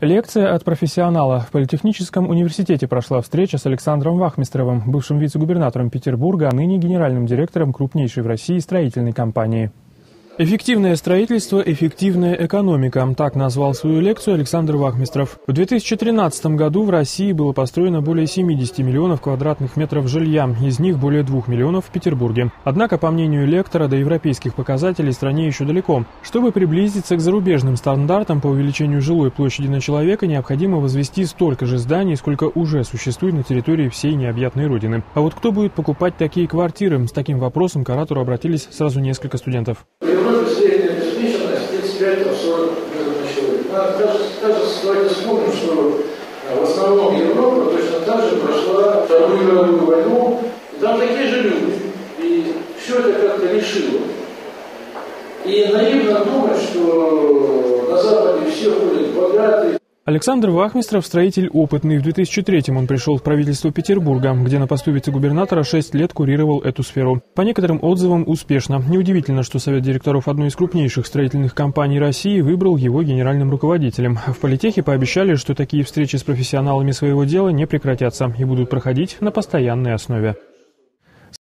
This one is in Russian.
Лекция от профессионала. В Политехническом университете прошла встреча с Александром Вахмистровым, бывшим вице-губернатором Петербурга, а ныне генеральным директором крупнейшей в России строительной компании. Эффективное строительство, эффективная экономика. Так назвал свою лекцию Александр Вахмистров. В 2013 году в России было построено более 70 миллионов квадратных метров жилья, из них более 2 миллионов в Петербурге. Однако, по мнению лектора, до европейских показателей стране еще далеко. Чтобы приблизиться к зарубежным стандартам по увеличению жилой площади на человека, необходимо возвести столько же зданий, сколько уже существует на территории всей необъятной родины. А вот кто будет покупать такие квартиры? С таким вопросом к оратору обратились сразу несколько студентов. Европе средняя обеспеченность 35-40 на человек. Даже, даже давайте вспомним, что в основном Европа точно так же прошла Вторую мировую войну, и там такие же люди. И все это как-то решило. И наивно думать, что Александр Вахмистров – строитель опытный. В 2003-м он пришел в правительство Петербурга, где на посту вице-губернатора 6 лет курировал эту сферу. По некоторым отзывам успешно. Неудивительно, что Совет директоров одной из крупнейших строительных компаний России выбрал его генеральным руководителем. В политехе пообещали, что такие встречи с профессионалами своего дела не прекратятся и будут проходить на постоянной основе.